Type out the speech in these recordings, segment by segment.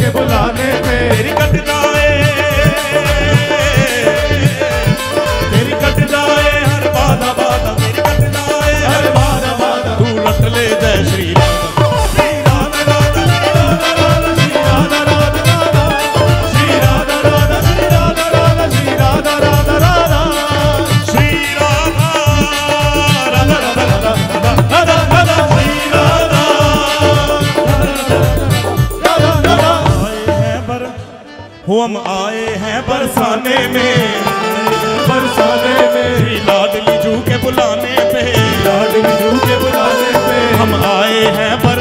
के बुलाने पे वो हम आए हैं बरसाने में। बरसाने में। लाडली जू के बुलाने पे। लाडली जू के बुलाने पे। हम आए हैं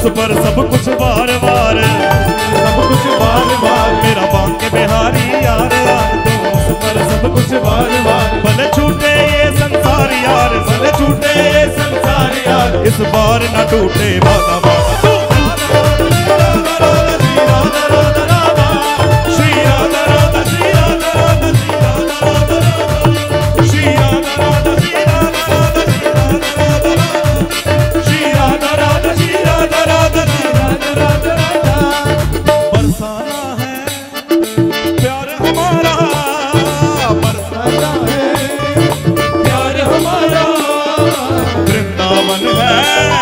उस पर सब कुछ बार बार। सब कुछ बार बार। मेरा बांके बिहारी यार यार तो उस पर सब कुछ बार बार। भले छूटे ये संसार यार, भले छूटे ये संसार यार। इस बार ना टूटे बाबा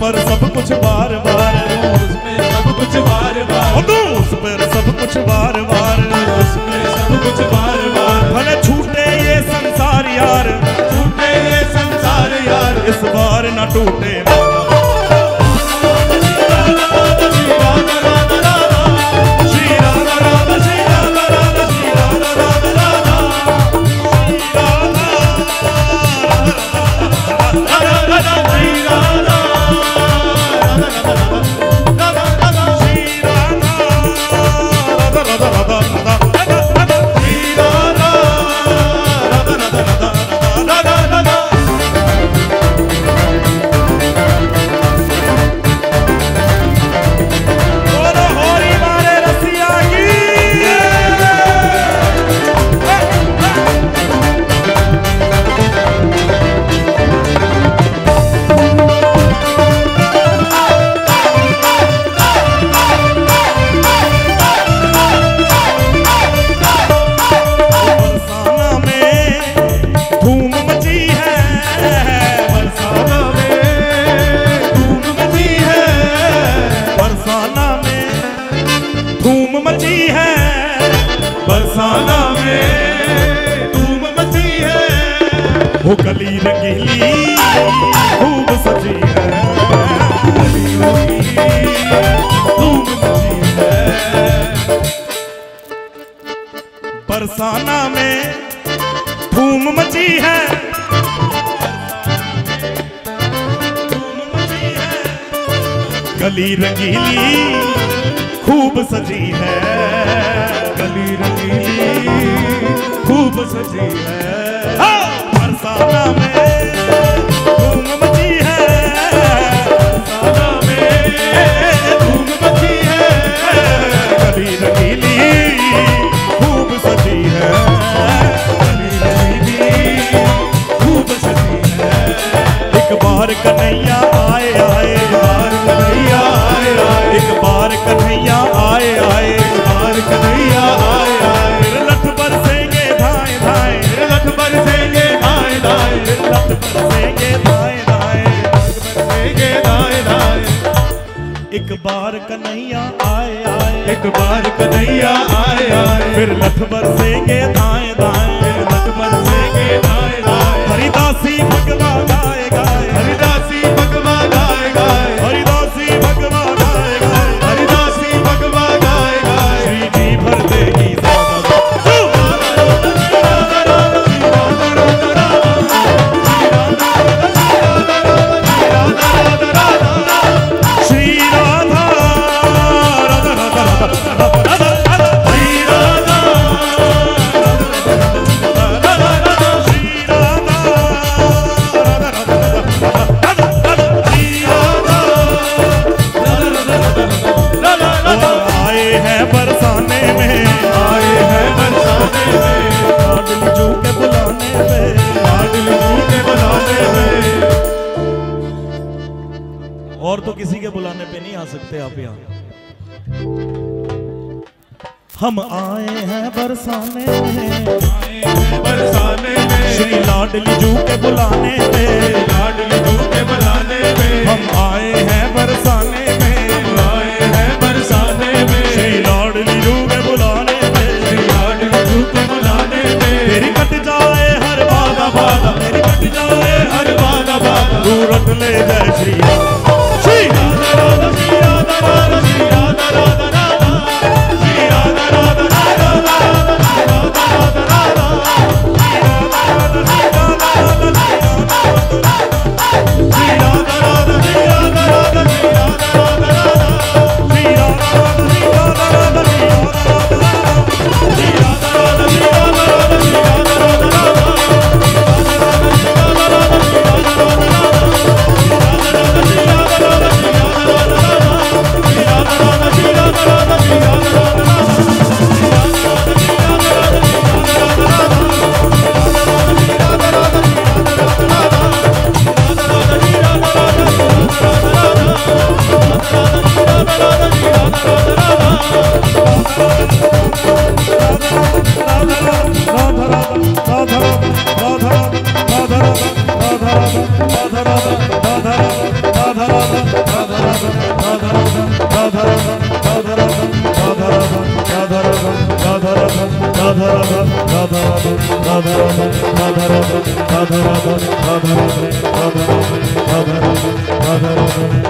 पर सब कुछ बार बार सब कुछ बार बार रोज तो पर सब कुछ बार बार सब कुछ बार बार भले छूटे ये संसार यार। छूटे ये संसार यार। इस बार ना टूटे ना वो गली रंगीली खूब सजी है गली रंगीली खूब सजी है। बरसाना में धूम मची है। गली रंगीली, खूब सजी है। गली रंगीली, खूब सजी है। নামে कन्हैया आए आए। एक बार कन्हैया आए आए। फिर लथ बर हम आए हैं बरसाने में। आए हैं बरसाने में। श्री लाडली जू के बुलाने Radha Radha